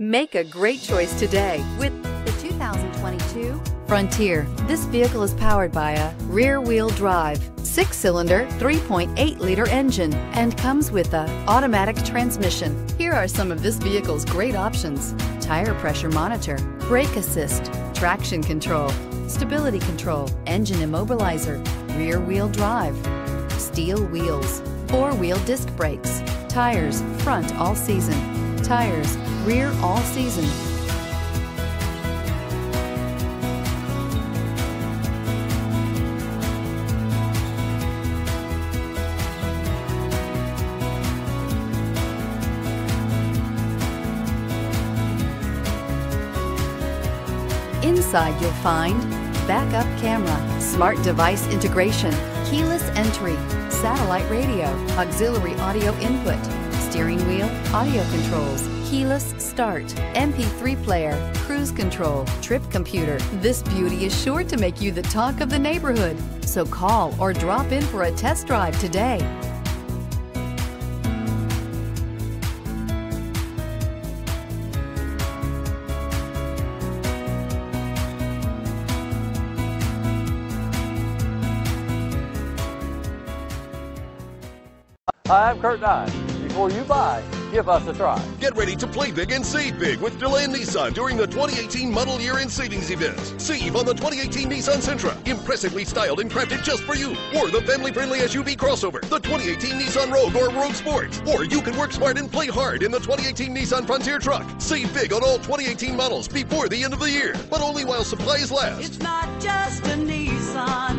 Make a great choice today with the 2022 Frontier. This vehicle is powered by a rear-wheel drive, six-cylinder, 3.8-liter engine, and comes with a automatic transmission. Here are some of this vehicle's great options. Tire pressure monitor, brake assist, traction control, stability control, engine immobilizer, rear-wheel drive, steel wheels, four-wheel disc brakes, tires, front all season, tires, rear all season. Inside you'll find backup camera, smart device integration, keyless entry, satellite radio, auxiliary audio input, steering wheel, audio controls, keyless start, MP3 player, cruise control, trip computer. This beauty is sure to make you the talk of the neighborhood. So call or drop in for a test drive today. Hi, I'm Kurt Nye. Before you buy, give us a try. Get ready to play big and save big with Deland Nissan during the 2018 model year end savings event. Save on the 2018 Nissan Sentra, impressively styled and crafted just for you. Or the family-friendly SUV crossover, the 2018 Nissan Rogue or Rogue Sport. Or you can work smart and play hard in the 2018 Nissan Frontier truck. Save big on all 2018 models before the end of the year, but only while supplies last. It's not just a Nissan.